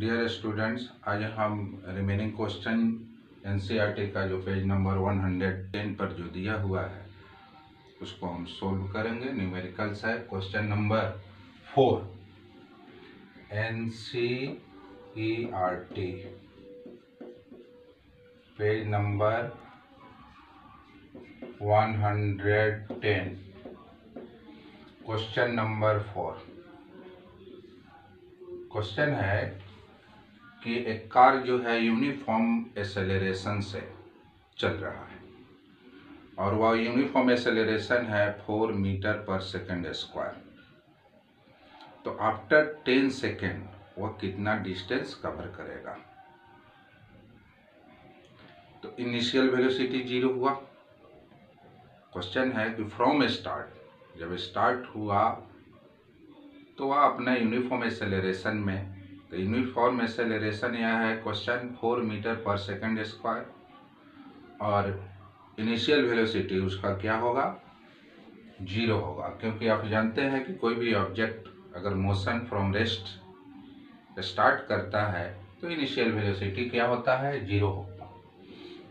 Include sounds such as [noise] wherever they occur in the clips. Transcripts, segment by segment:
Dear students आज हम remaining question NCERT का जो पेज नंबर 110 पर जो दिया हुआ है, उसको हम सोल्व करेंगे न्यूमेरिकल्स है question number four N C E R T page number 110 question number four question है कि एक कार जो है यूनिफॉर्म एसेलरेशन से चल रहा है। और वह यूनिफॉर्म एसेलरेशन है four metre per second square तो आफ्टर टेन सेकेंड वह कितना डिस्टेंस कवर करेगा? तो इनिशियल वेलोसिटी ज़ीरो हुआ। क्वेश्चन है कि फ्रॉम स्टार्ट जब स्टार्ट हुआ तो वह अपना यूनिफॉर्म एसेलरेशन में तो यूनिफॉर्म एसेलरेशन यह है question four meter per second square और इनिशियल वेलोसिटी उसका क्या होगा? ज़ीरो होगा, क्योंकि आप जानते हैं कि कोई भी ऑब्जेक्ट अगर मोशन फ्रॉम रेस्ट स्टार्ट करता है तो इनिशियल वेलोसिटी क्या होता है? ज़ीरो होगा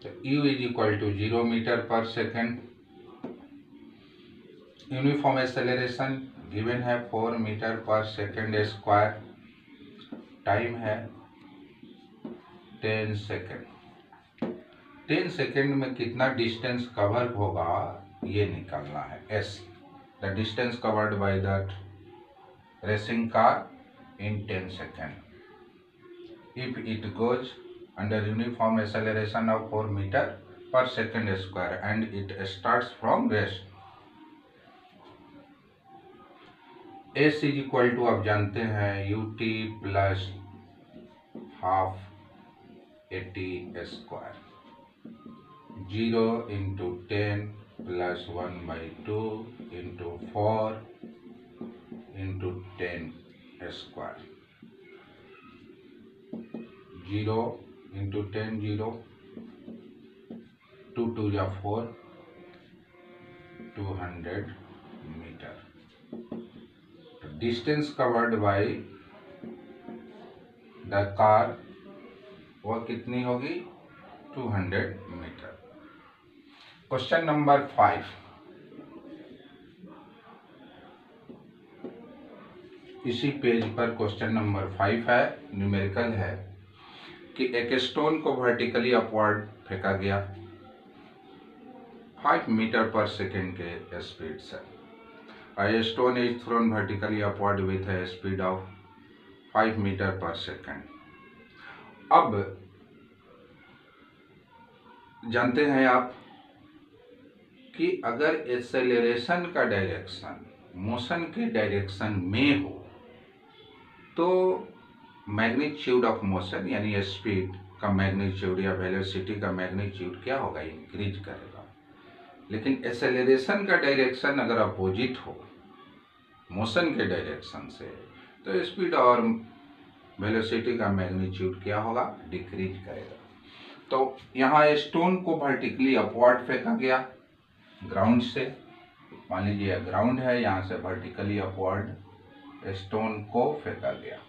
तो u is equal to zero meter per second uniform acceleration given है four meter per second square time है टेन सेकेंड। टेन सेकेंड में कितना डिस्टेंस कवर होगा, ये निकालना है। S the distance covered by that racing car in ten second if it goes under uniform acceleration of four meter per second square and it starts from rest s is equal to आप जानते हैं u t plus half a t square zero into ten plus one by two into four into ten square zero into ten zero two two या four two hundred distance covered by the car, वह कितनी होगी? 200 metre question number five इसी page पर question number five है numerical है, कि एक स्टोन को वर्टिकली अपवर्ड फेंका गया फाइव मीटर पर सेकेंड के स्पीड से। A stone is thrown vertically upward with a speed of 5 meter per second. अब जानते हैं आप कि अगर एक्सेलरेशन का डायरेक्शन मोशन के डायरेक्शन में हो तो मैग्नीट्यूड ऑफ़ मोशन यानी स्पीड का मैग्नीट्यूड या वेलोसिटी का मैग्नीट्यूड क्या होगा इंक्रीज करेगा लेकिन एसेलरेशन का डायरेक्शन अगर अपोजिट हो मोशन के डायरेक्शन से तो स्पीड और वेलोसिटी का मैग्नीट्यूड क्या होगा? डिक्रीज करेगा। तो यहाँ स्टोन को वर्टिकली अपवर्ड फेंका गया ग्राउंड से। मान लीजिए ग्राउंड है, यहाँ से वर्टिकली अपवर्ड स्टोन को फेंका गया।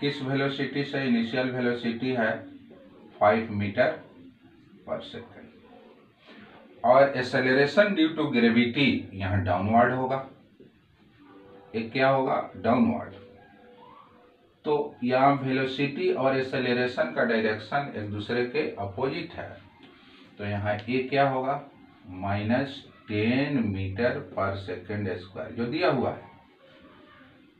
किस वेलोसिटी से? इनिशियल वेलोसिटी है फाइव मीटर पर सेकेंड और एसेलरेशन ड्यू टू ग्रेविटी यहाँ डाउनवर्ड होगा। एक क्या होगा? डाउनवर्ड तो यहाँ वेलोसिटी और एक्सेलरेशन का डायरेक्शन एक दूसरे के अपोजिट है। तो यहाँ ए क्या होगा? Minus ten meter per second square जो दिया हुआ है।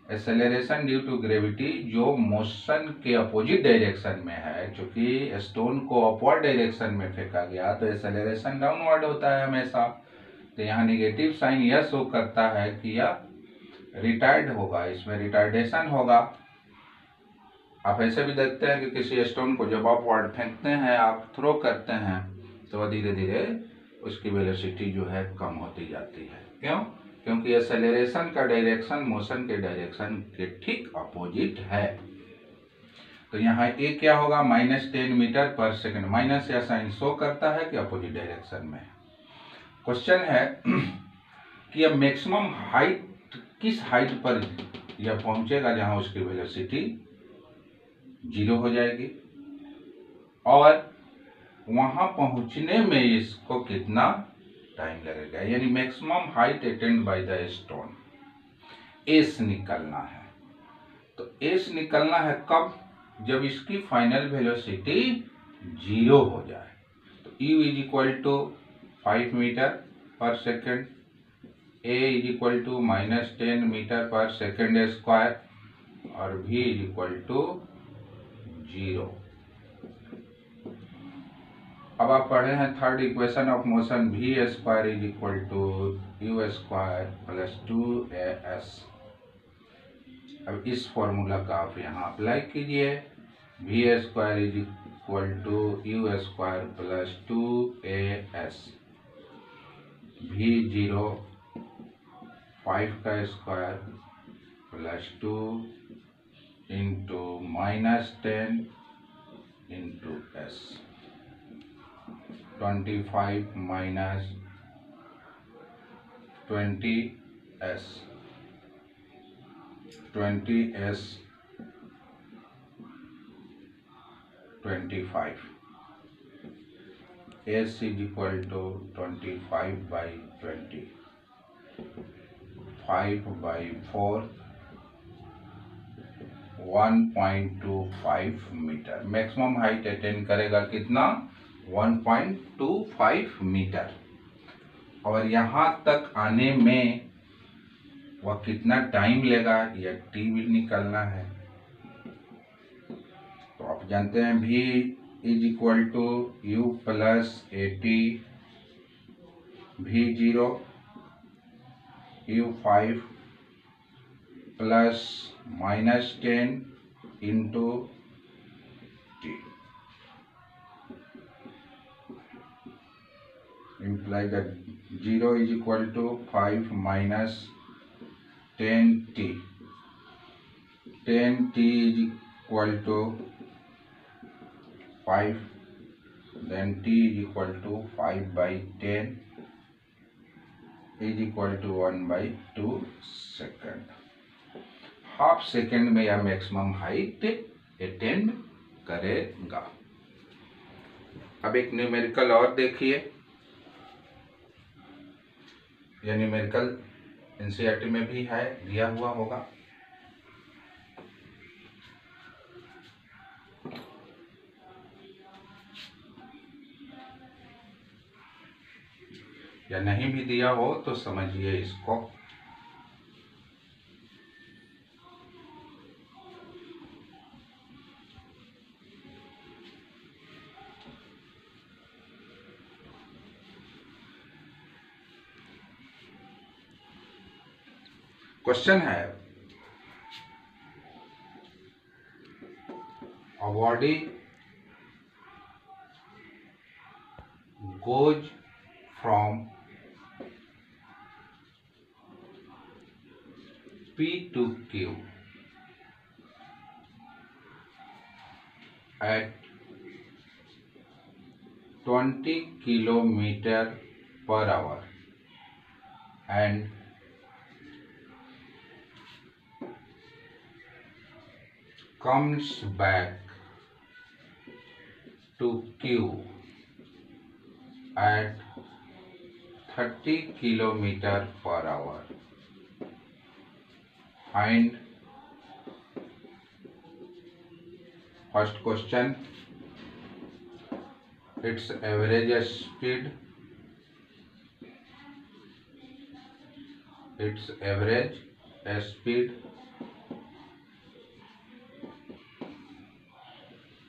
एक्सेलरेशन ड्यू टू ग्रेविटी जो मोशन के अपोजिट डायरेक्शन में है क्योंकि स्टोन को अपवर्ड डायरेक्शन में फेंका गया तो एक्सेलरेशन डाउनवर्ड होता है हमेशा। तो यहाँ निगेटिव साइन यह शो करता है कि यह रिटायर्ड होगा, इसमें रिटार्डेशन होगा। आप ऐसे भी देखते हैं कि किसी स्टोन को जब अपवर्ड फेंकते हैं, आप थ्रो करते हैं तो धीरे धीरे उसकी वेलोसिटी जो है कम होती जाती है। क्यों? क्योंकि एक्सेलरेशन का डायरेक्शन मोशन के डायरेक्शन के ठीक अपोजिट है। तो यहाँ ए क्या होगा? Minus ten meter per second minus या साइन शो करता है कि अपोजिट डायरेक्शन में क्वेश्चन है [clears throat] कि यह मैक्सिमम हाइट किस हाइट पर यह पहुंचेगा जहाँ उसकी वेलोसिटी ज़ीरो हो जाएगी? और वहाँ पहुँचने में इसको कितना टाइम लगेगा। यानी maximum height attend by the stone s निकलना है। तो एस निकलना है कब? जब इसकी फाइनल वेलोसिटी ज़ीरो हो जाए। तो u is equal to five meter per second a is equal to minus ten meter per second square और v is equal to zero अब आप पढ़े हैं third equation of motion v square is equal to u square plus two a s अब इस formula का आप यहाँ अप्लाई कीजिए। V square is equal to u square plus two a s v zero five का square plus two into minus ten into s twenty five minus twenty s twenty s twenty five s is equal to twenty five by twenty five by four one point two five meter maximum height attend करेगा कितना? One point two five meter. और यहाँ तक आने में वह कितना time लेगा यह टी भी निकलना है। तो आप जानते हैं v is equal to u plus a t v zero u five plus minus ten into imply that 0 is equal to 5 minus 10t 10t is equal to 5 then t is equal to 5 by 10 is equal to 1 by 2 second half second में यह maximum height attend करेगा अब एक numerical और देखिए या numerical NCERT में भी है, दिया हुआ होगा। या नहीं भी दिया हो तो समझिए इसको। क्वेश्चन है। A body goes from P to Q at twenty kilometer per hour and comes back to Q at 30 kilometer per hour. Find first question its average speed its average speed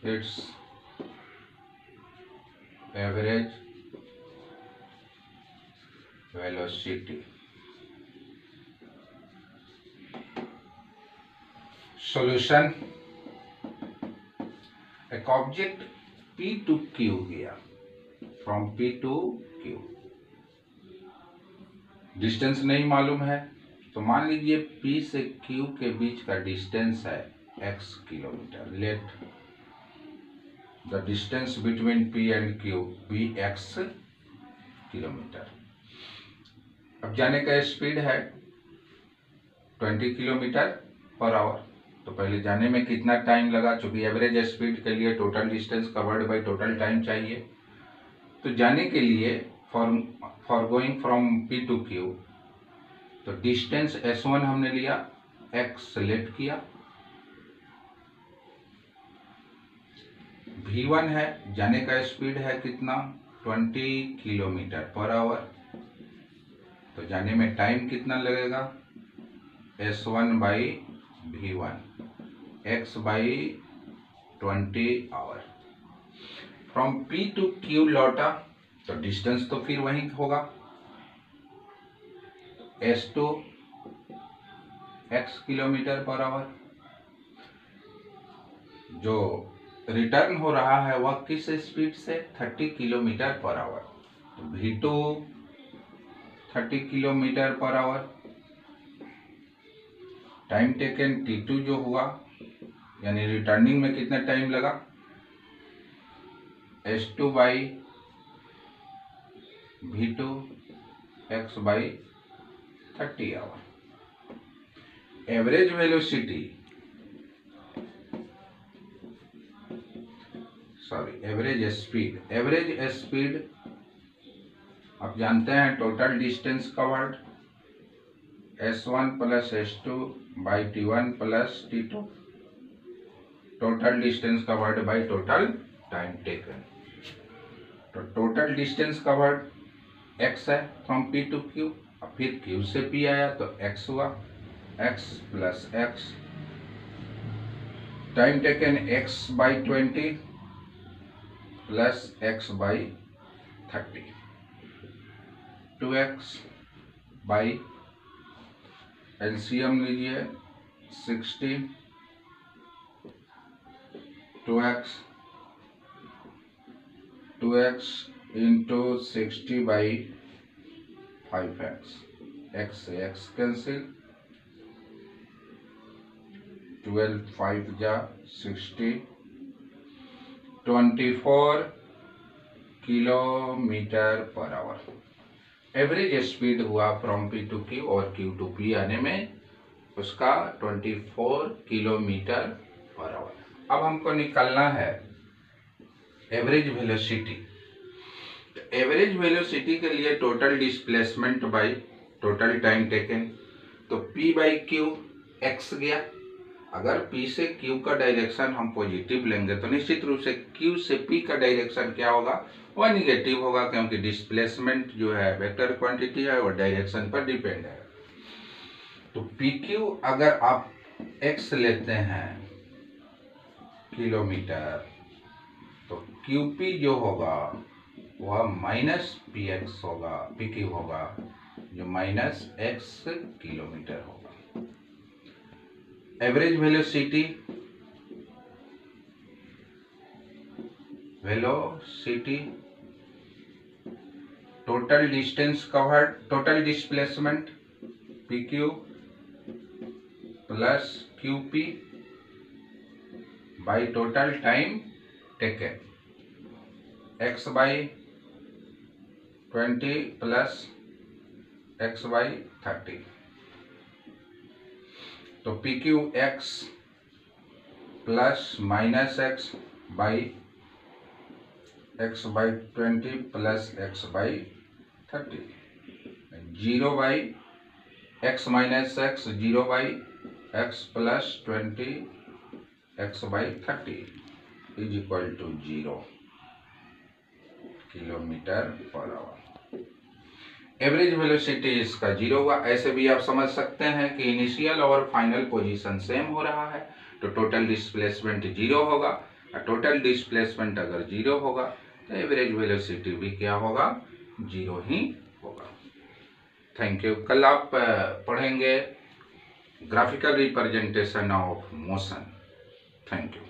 its average velocity. Solution. एक object P to Q गया। From P to Q. Distance नहीं मालूम है। तो मान लीजिए P से Q के बीच का डिस्टेंस है x kilometer. Let the distance between P and Q be x kilometer अब जाने का स्पीड है 20 किलोमीटर पर आवर तो पहले जाने में कितना टाइम लगा? चूँकि एवरेज स्पीड के लिए total distance covered by total time चाहिए। तो जाने के लिए for for going from P to Q तो डिस्टेंस एस वन हमने लिया एक्स सेलेक्ट किया। वी वन है, जाने का स्पीड है कितना? ट्वेंटी किलोमीटर पर आवर तो जाने में टाइम कितना लगेगा? S one by v one x by twenty hour from P to Q लौटा तो डिस्टेंस तो फिर वही होगा। S two x kilometer per hour जो रिटर्न हो रहा है वह किस स्पीड से? 30 किलोमीटर पर आवर। तो v two thirty kilometer per hour. Time taken t two जो हुआ, यानी रिटर्निंग में कितना टाइम लगा? S two by v two x by thirty hour average velocity sorry average speed average speed आप जानते हैं total distance covered s one plus s two by t one plus t two total distance covered by total time taken तो total distance covered x है from P to Q और फिर Q से P आया तो x हुआ। X plus x time taken x by twenty plus x by thirty. Two x by LCM लीजिए sixty. Two x two x into sixty by five x. X से x cancel. Twelve five जा sixty. Twenty four kilometer per hour. Average speed हुआ from P to Q और Q to P आने में उसका twenty four kilometer per hour. अब हमको निकालना है एवरेज वेलोसिटी एवरेज वेलोसिटी के लिए total displacement by total time taken तो पी बाई क्यू एक्स गया। अगर P से Q का डायरेक्शन हम पॉजिटिव लेंगे तो निश्चित रूप से Q से P का डायरेक्शन क्या होगा? वह निगेटिव होगा, क्योंकि डिस्प्लेसमेंट जो है वेक्टर क्वांटिटी है, वो डायरेक्शन पर डिपेंड है। तो क्यू अगर आप x लेते हैं, किलोमीटर तो पी जो होगा, वह माइनस पी एक्स होगा क्यू होगा, जो माइनस एक्स किलोमीटर होगा। Average velocity velocity total distance covered total displacement P Q plus Q P by total time taken x by twenty plus x by thirty तो P Q x plus minus x by x by twenty plus x by thirty zero by x minus x zero by x plus twenty x by thirty is equal to zero kilometer per hour average velocity इसका zero हुआ। ऐसे भी आप समझ सकते हैं कि initial और फाइनल पोजीशन सेम हो रहा है। तो टोटल डिस्प्लेसमेंट ज़ीरो होगा। टोटल डिस्प्लेसमेंट अगर ज़ीरो होगा तो एवरेज वेलोसिटी भी क्या होगा? ज़ीरो ही होगा। थैंक यू कल आप पढ़ेंगे graphical representation of motion thank you